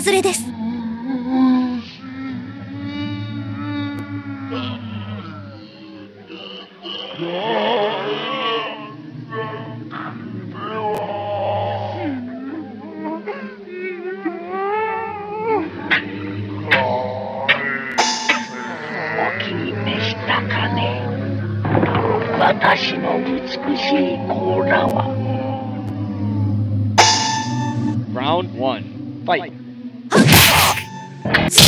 外れです私の美しい甲羅は Round one. Fight. ど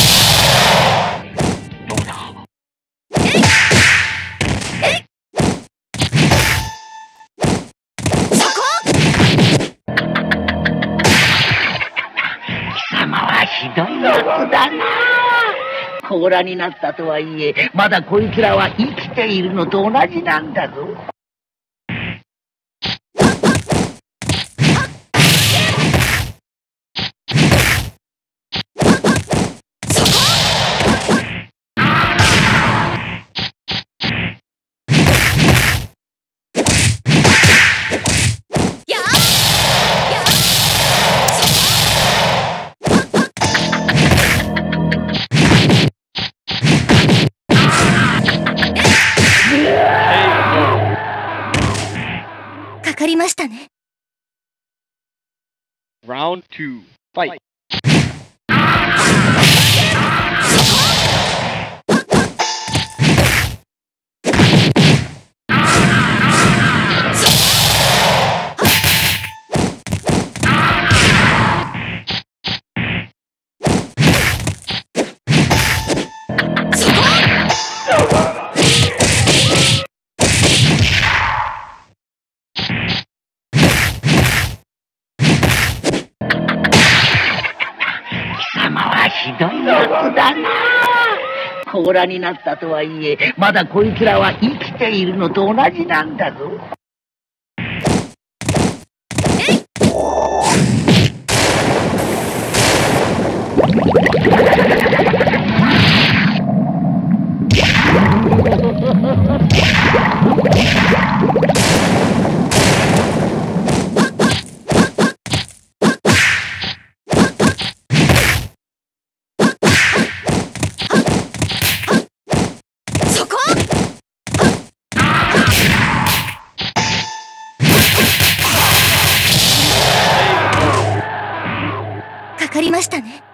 甲羅になったとはいえまだこいつらは生きているのと同じなんだぞ。かりましたね Round two. Fight. ひどいやつだな。甲羅になったとはいえまだこいつらは生きているのと同じなんだぞ。そ こかりましたね。